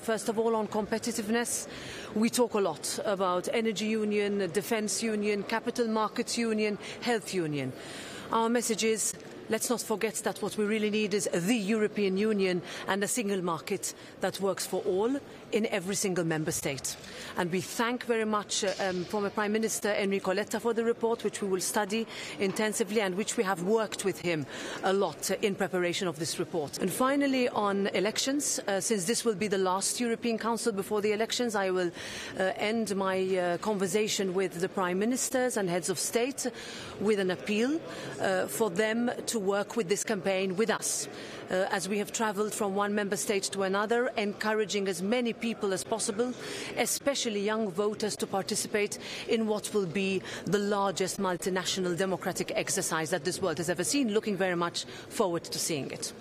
First of all, on competitiveness, we talk a lot about energy union, defence union, capital markets union, health union. Our message is let's not forget that what we really need is the European Union and a single market that works for all in every single member state. And we thank very much uh, um, former Prime Minister Enrico Letta for the report, which we will study intensively and which we have worked with him a lot in preparation of this report. And finally, on elections, uh, since this will be the last European Council before the elections, I will uh, end my uh, conversation with the Prime Ministers and heads of state with an appeal uh, for them to work with this campaign with us. Uh, as we have travelled from one member state to another, encouraging as many people as possible, especially young voters, to participate in what will be the largest multinational democratic exercise that this world has ever seen. Looking very much forward to seeing it.